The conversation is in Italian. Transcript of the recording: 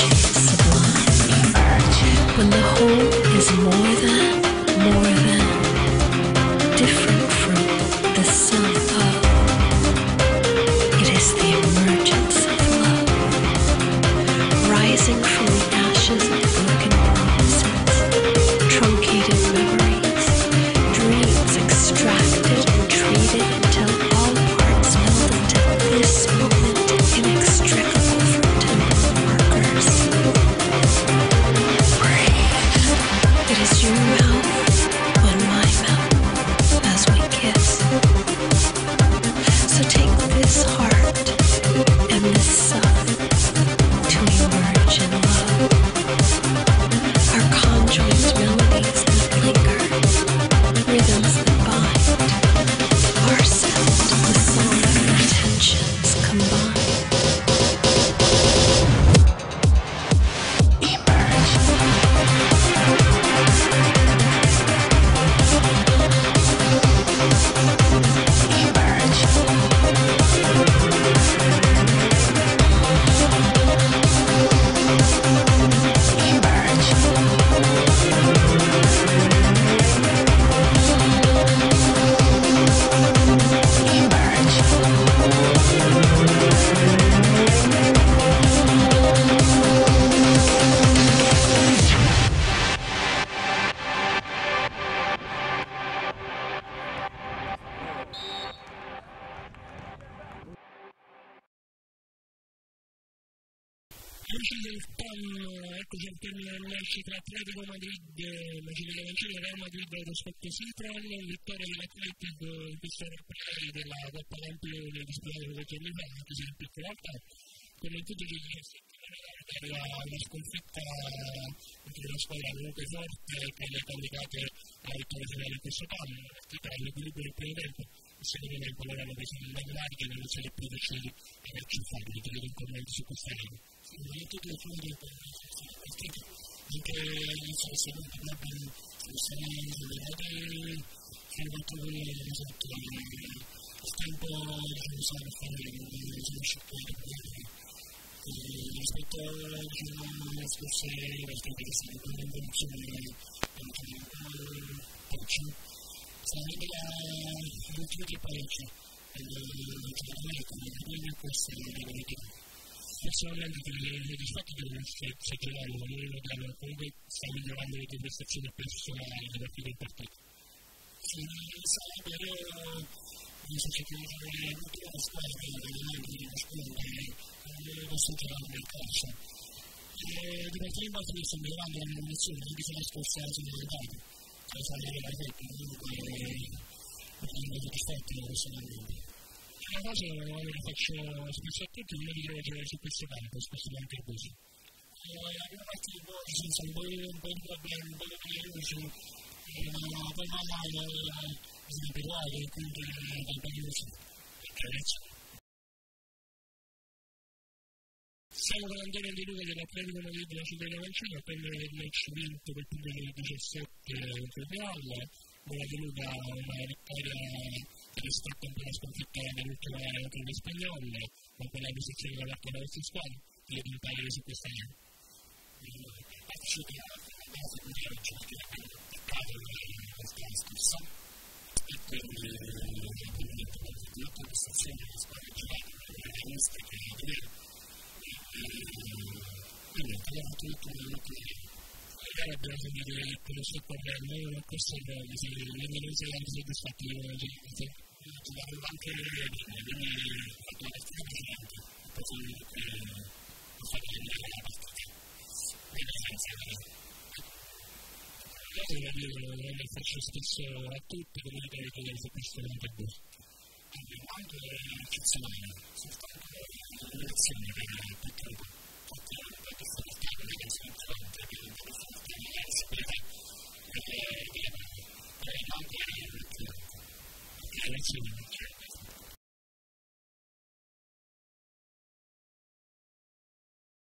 is sublime. When the whole is more than. Tra Atletico Madrid, Macedone Vancini, Real Madrid rispetto a Citron, vittoria dell'Atletico in questo europei della Coppa Campione disputata pochi giorni fa, anche se in piccolata, come in tutti gli la, una sconfitta di una squadra comunque forte che è candidata alla vittoria finale in questo anno, una partita all'equilibrio del primo tempo, e me il valore hanno preso in Danimarca e non siamo più averci fatto, di tenere un commento su questa linea. Io tutto il fondo per la partita anche se sono probabili sono legate molto esatto il tempo diciamo sarà fare sono scioccato rispetto diciamo alle scorse volte che si sono in condizioni un sarebbe l'ultimo che parecchio chiaramente come questo è la personalmente il fatto che non si esagerano non danno comunque sta migliorando le tue prestazioni personali nella fine del partito sarebbe penso che tutta la squadra veramente risponde non sto girando nel calcio di partire in volta mi migliorando la mia munizione anche se la scorsa sono arrivato cioè sarebbe la rete comunque prendo soddisfatto personalmente una cosa che faccio spesso a tutti, io direi che su questo campo, spesso anche così. La prima parte di voi ci sono un po' di problemi, un po' di luci, poi man mano sviluppato e quindi dal paese carezza. Siamo con Antonio Di Luca dell'Atletico Madrid della città di Avancino a prendere il match vinto per più del 17 contro il Real. Buona Di Luca una vittoria rispetto a una sconfitta nell'ultima anche in spagnolo, ma con la posizione della quarta nostra squadra, io imparare su questa linea. la secondaria oggi perché abbiamo peccato la questa discussione e quindi la conversazione che squadra girata la rivista che è vera tutto quello che era abbiamo finito quello sto parlando questo è l'Indonesia è anche soddisfatto di l'avevo anche quindi ho fatto una partita precedente poi ho fatto la partita quindi senza cosa io lo faccio spesso a tutti come le cariche del questo bue. Quindi quando è eccezionale, soltanto le lezioni che purtroppo tutti Ленинском фронте,